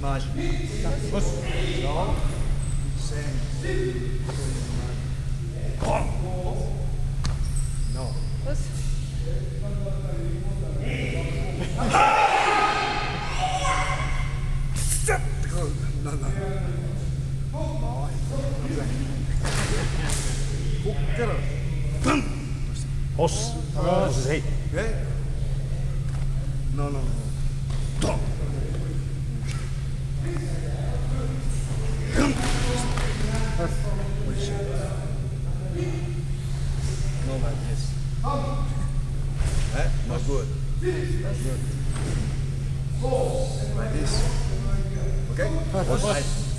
Margin. Push. No. Same. No. No, no. Rồi. Khúc cái rồi. Os. Os hej. Okay? No, no, no. No like this. Eh? Not good. Good. Like this. Okay?